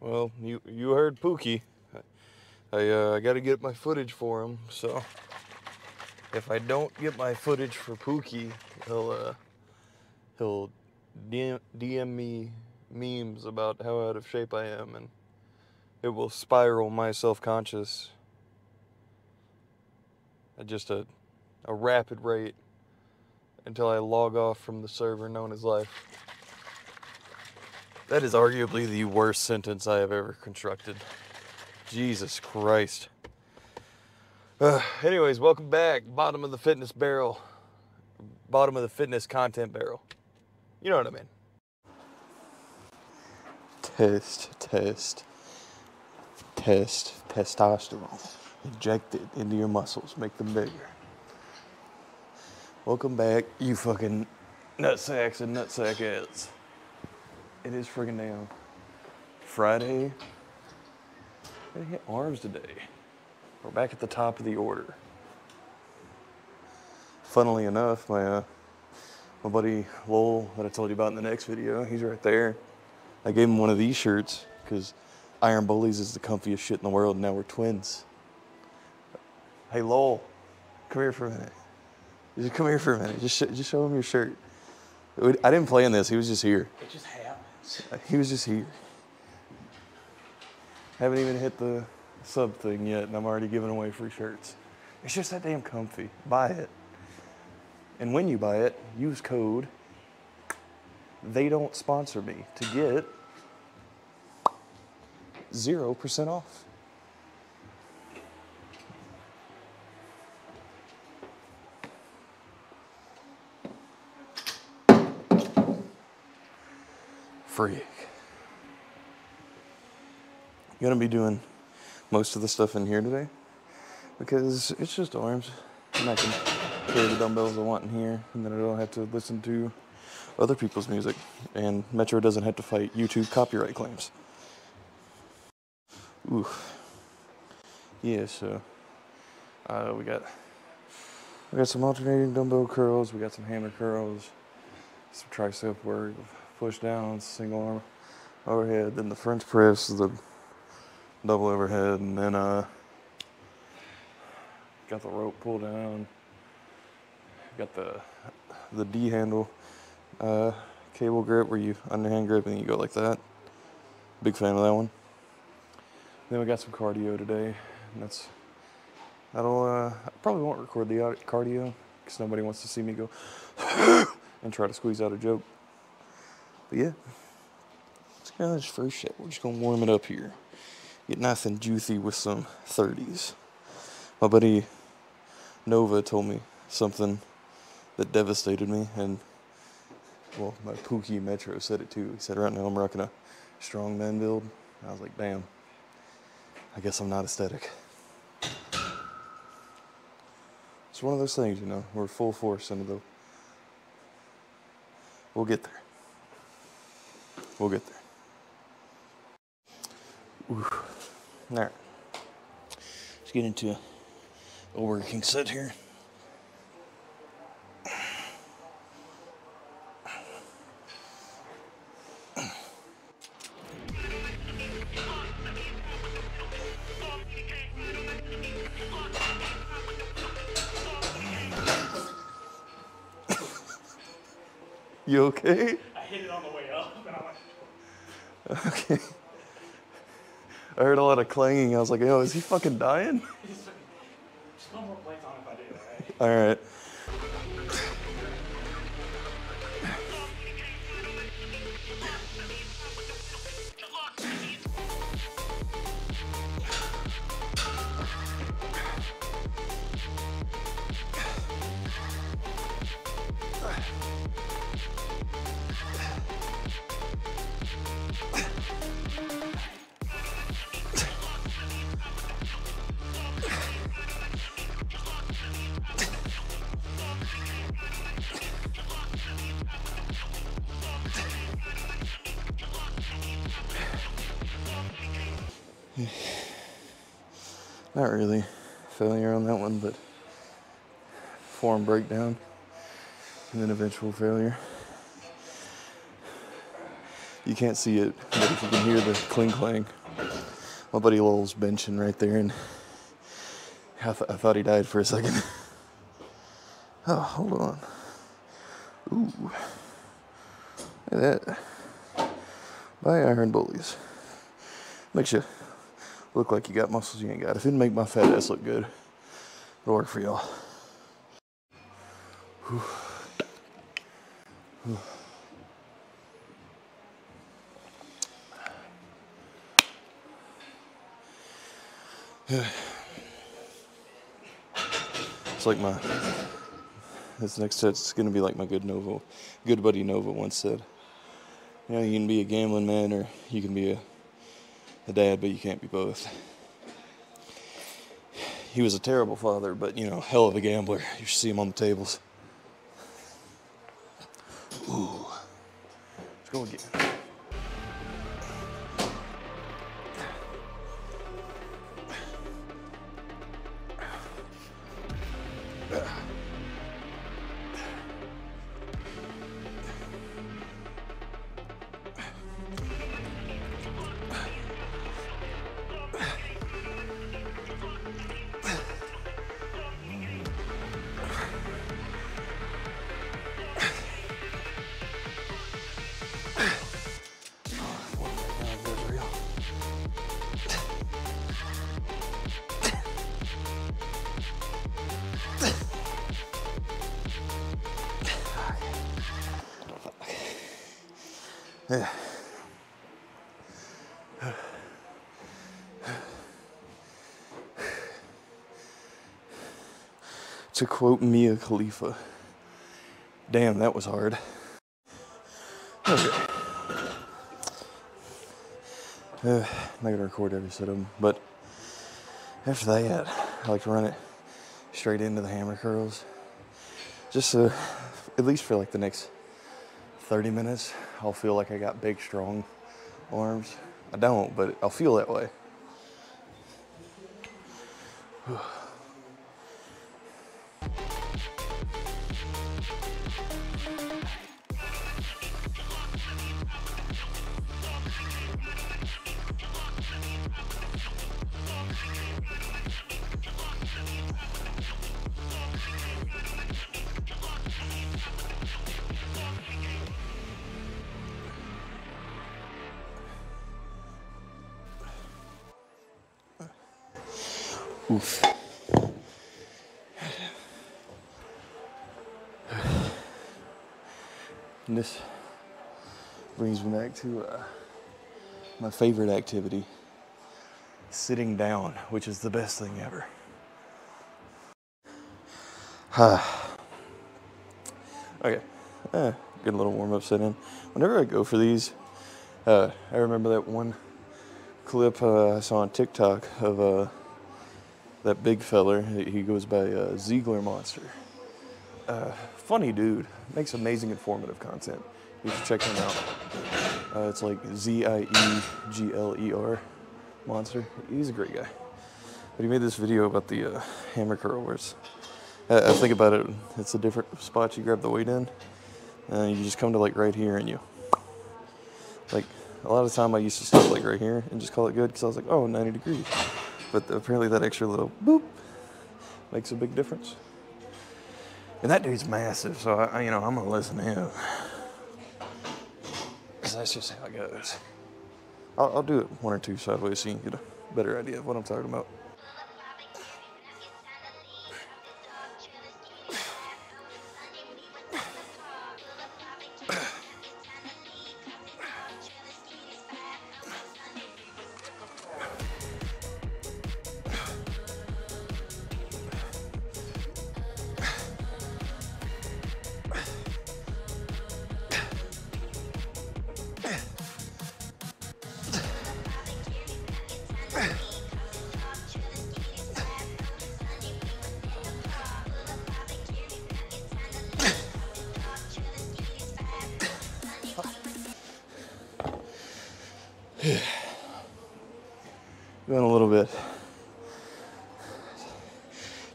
Well, you you heard Pookie. I uh, I got to get my footage for him. So if I don't get my footage for Pookie, he'll uh, he'll DM, DM me memes about how out of shape I am, and it will spiral my self conscious at just a a rapid rate until I log off from the server known as life. That is arguably the worst sentence I have ever constructed. Jesus Christ. Uh, anyways, welcome back. Bottom of the fitness barrel. Bottom of the fitness content barrel. You know what I mean. Test, test, test, testosterone. Inject it into your muscles, make them bigger. Welcome back, you fucking nutsacks and nutsackettes. It is friggin' damn Friday. I hit arms today. We're back at the top of the order. Funnily enough, my uh, my buddy Lowell that I told you about in the next video, he's right there. I gave him one of these shirts because Iron Bullies is the comfiest shit in the world, and now we're twins. Hey Lowell, come here for a minute. Just come here for a minute. Just sh- just show him your shirt. I didn't play in this. He was just here. It just happens. He was just here. Haven't even hit the sub thing yet, and I'm already giving away free shirts. It's just that damn comfy. Buy it. And when you buy it, use code. They don't sponsor me to get 0% off. Freak. Gonna be doing most of the stuff in here today. Because it's just arms. And I can carry the dumbbells I want in here and then I don't have to listen to other people's music. And Metro doesn't have to fight YouTube copyright claims. Ooh. Yeah, so uh, we got we got some alternating dumbbell curls, we got some hammer curls, some tricep work, push downs, single arm overhead, then the French press, the double overhead, and then uh, got the rope pull down, got the the D handle uh, cable grip where you underhand grip and you go like that. Big fan of that one. Then we got some cardio today, and that's that'll uh, I probably won't record the cardio because nobody wants to see me go and try to squeeze out a joke. But yeah, it's kind of this first shit. We're just gonna warm it up here. Get nice and juicy with some 30s. My buddy Nova told me something that devastated me, and well, my Pookie Metro said it too. He said, Right now I'm rocking a strong man build. I was like, Damn, I guess I'm not aesthetic. It's one of those things, you know, we're full force into the. We'll get there. We'll get there. Ooh. All right. Let's get into a working set here. Clanging. I was like, yo, is he fucking dying? just no more on if I do? All right. Not really failure on that one, but form breakdown and then eventual failure. You can't see it, but if you can hear the cling clang, my buddy Lowell's benching right there, and I, th- I thought he died for a second. Oh, hold on. Ooh. Look at that. Buy iron bullies. Makes you look like you got muscles you ain't got. If it make my fat ass look good, it'll work for y'all. It's like my this next set's gonna be like my good Nova, good buddy Nova once said. You know, you can be a gambling man or you can be a, a dad, but you can't be both. He was a terrible father, but you know, hell of a gambler. You should see him on the tables. Ooh. Let's go again. To quote Mia Khalifa, damn, that was hard. Okay. Uh, I'm not gonna record every set of them, but after that, I like to run it straight into the hammer curls. Just uh, at least for like the next 30 minutes, I'll feel like I got big, strong arms. I don't, but I'll feel that way. Oof. And this brings me back to uh, my favorite activity sitting down, which is the best thing ever. okay, uh, good little warm up sit in. Whenever I go for these, uh, I remember that one clip uh, I saw on TikTok of uh, that big feller. He goes by uh, Ziegler Monster. Uh, funny dude. Makes amazing informative content. You should check him out. Uh, it's like Z I E G L E R Monster. He's a great guy. But he made this video about the uh, hammer curl where it's, I, I think about it, it's a different spot you grab the weight in. And you just come to like right here and you, like a lot of time I used to stop like right here and just call it good because I was like, oh, 90 degrees. But apparently that extra little boop makes a big difference. And that dude's massive, so I, you know, I'm gonna listen to him. Cause that's just how it goes. I'll, I'll do it one or two sideways so you can get a better idea of what I'm talking about.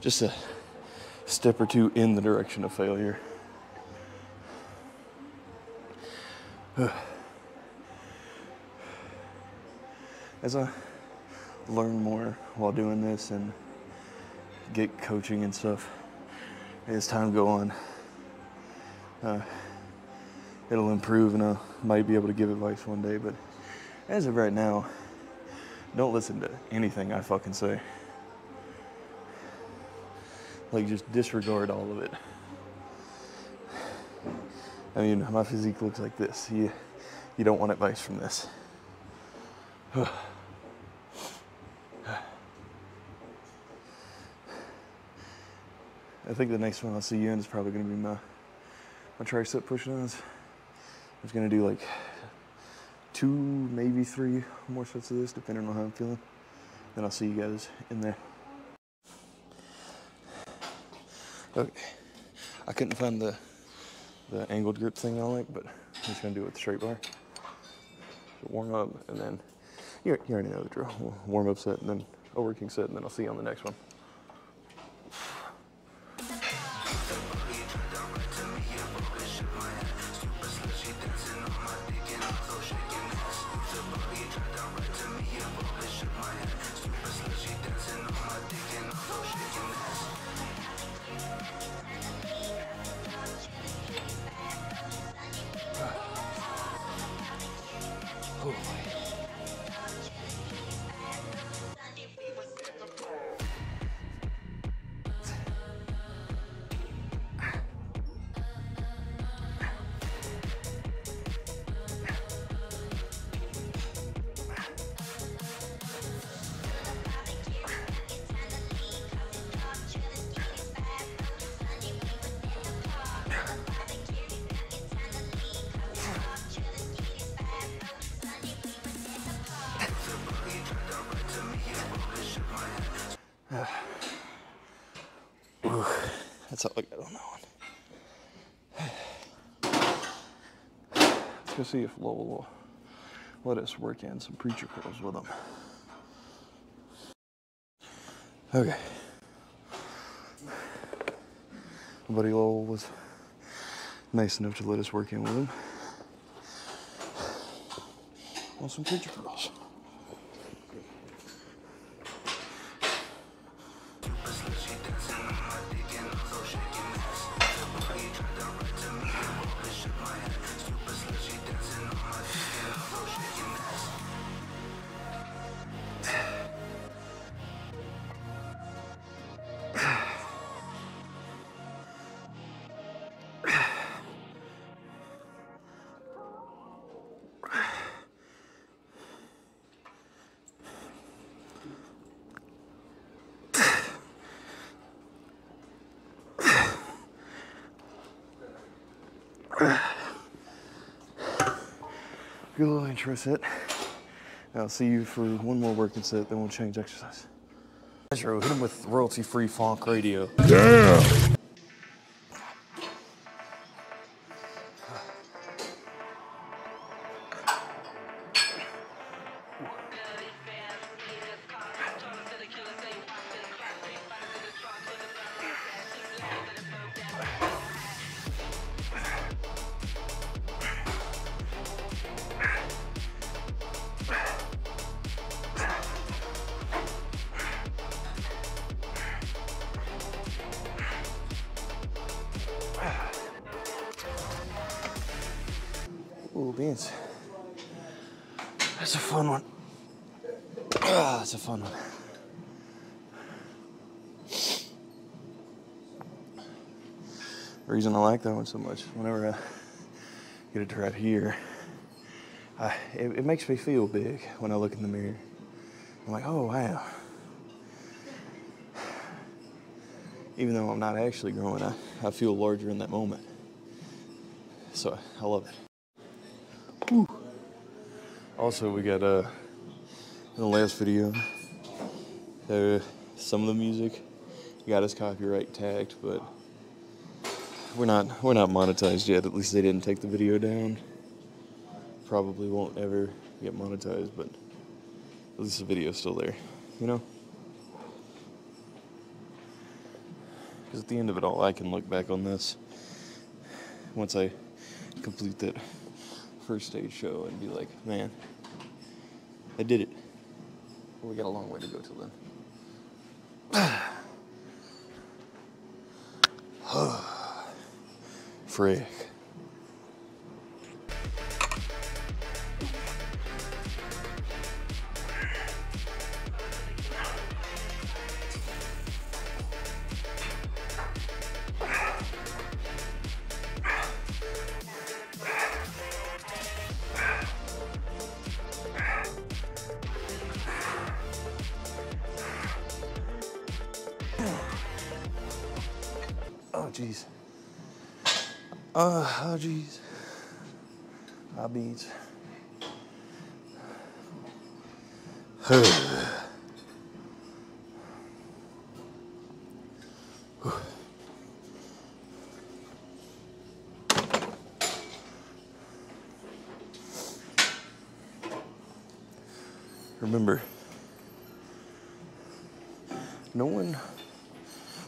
Just a step or two in the direction of failure. As I learn more while doing this and get coaching and stuff, as time go on, uh, it'll improve and I might be able to give advice one day. But as of right now, don't listen to anything I fucking say. Like just disregard all of it. I mean, my physique looks like this. You, you don't want advice from this. I think the next one I'll see you in is probably going to be my my tricep push-downs. I'm just going to do like two, maybe three more sets of this, depending on how I'm feeling. Then I'll see you guys in there. Okay, I couldn't find the the angled grip thing I like, but I'm just gonna do it with the straight bar. So warm up, and then you, you already know the drill. Warm up set, and then a working set, and then I'll see you on the next one. That's all I got on that one. Let's go see if Lowell will let us work in some preacher curls with him. Okay. My buddy Lowell was nice enough to let us work in with him on some preacher curls. Good little intro set. I'll see you for one more working set, then we'll change exercise. Intro, hit him with royalty-free funk radio. Ooh, beans. That's a fun one. Ah, that's a fun one. The reason I like that one so much, whenever I get it right here, I, it, it makes me feel big when I look in the mirror. I'm like, oh wow. Even though I'm not actually growing, I, I feel larger in that moment. So I love it. Also, we got uh, in the last video, uh, some of the music got us copyright tagged, but we're not we're not monetized yet. At least they didn't take the video down. Probably won't ever get monetized, but At least the video's still there, you know? Because at the end of it all, I can look back on this once I complete that first stage show and be like, man, I did it. Well, we got a long way to go till then. Frick. Jeez. Uh, oh, jeez. My beans. Remember, no one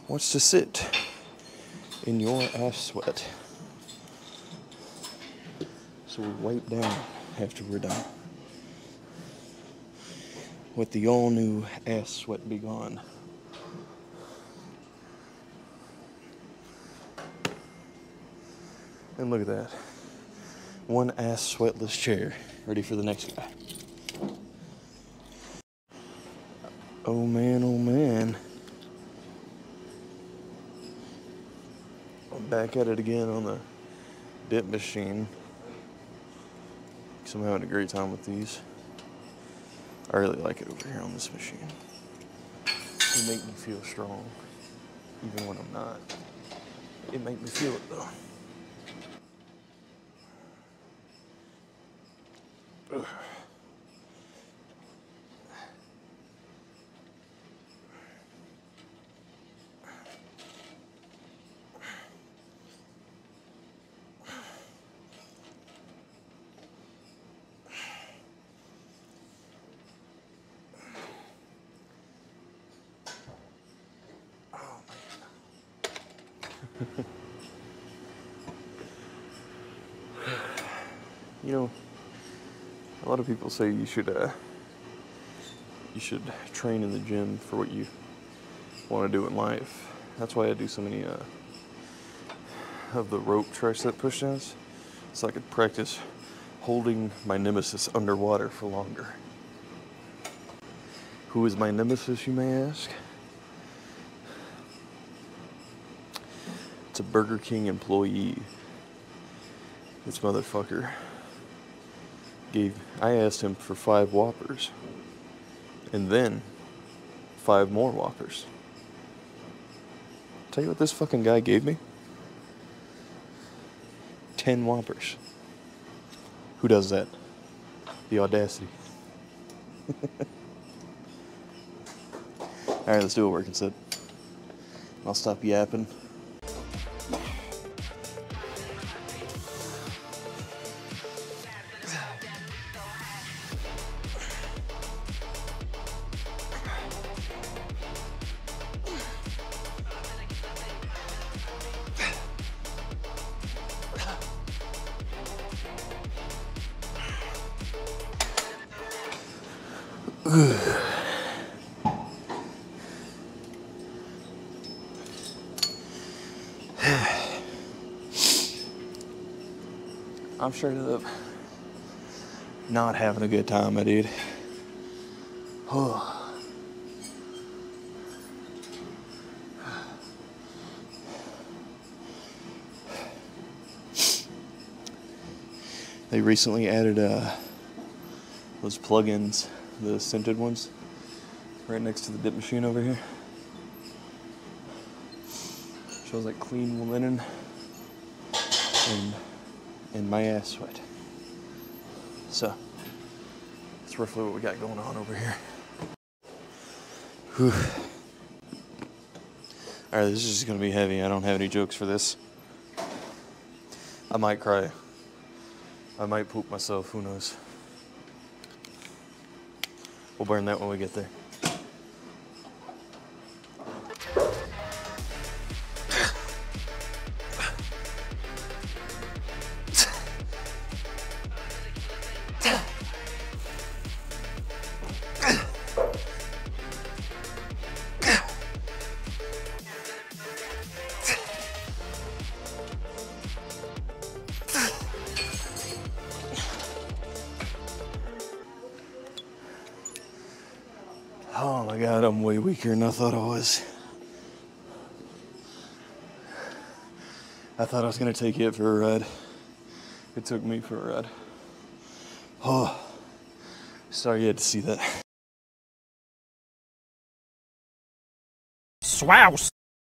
wants to sit in your ass sweat. So we wipe down after we're done. With the all new ass sweat be gone. And look at that. One ass sweatless chair ready for the next guy. Oh man, oh man. Back at it again on the dip machine. Cause I'm having a great time with these. I really like it over here on this machine. They make me feel strong, even when I'm not. It make me feel it though. You know, a lot of people say you should uh, you should train in the gym for what you want to do in life. That's why I do so many uh, of the rope tricep pushdowns, so I could practice holding my nemesis underwater for longer. Who is my nemesis, you may ask? It's a Burger King employee. This motherfucker gave I asked him for five whoppers. And then five more whoppers. Tell you what this fucking guy gave me? Ten whoppers. Who does that? The audacity. Alright, let's do a working set. I'll stop yapping. I'm straight up not having a good time, my dude. Oh. They recently added uh, those plugins, the scented ones, right next to the dip machine over here. Shows like clean linen and and my ass sweat. So that's roughly what we got going on over here. Whew. All right, this is just gonna be heavy. I don't have any jokes for this. I might cry. I might poop myself. Who knows? We'll burn that when we get there. I'm way weaker than I thought I was. I thought I was gonna take it for a ride. It took me for a ride. Oh, sorry you had to see that. Swouse.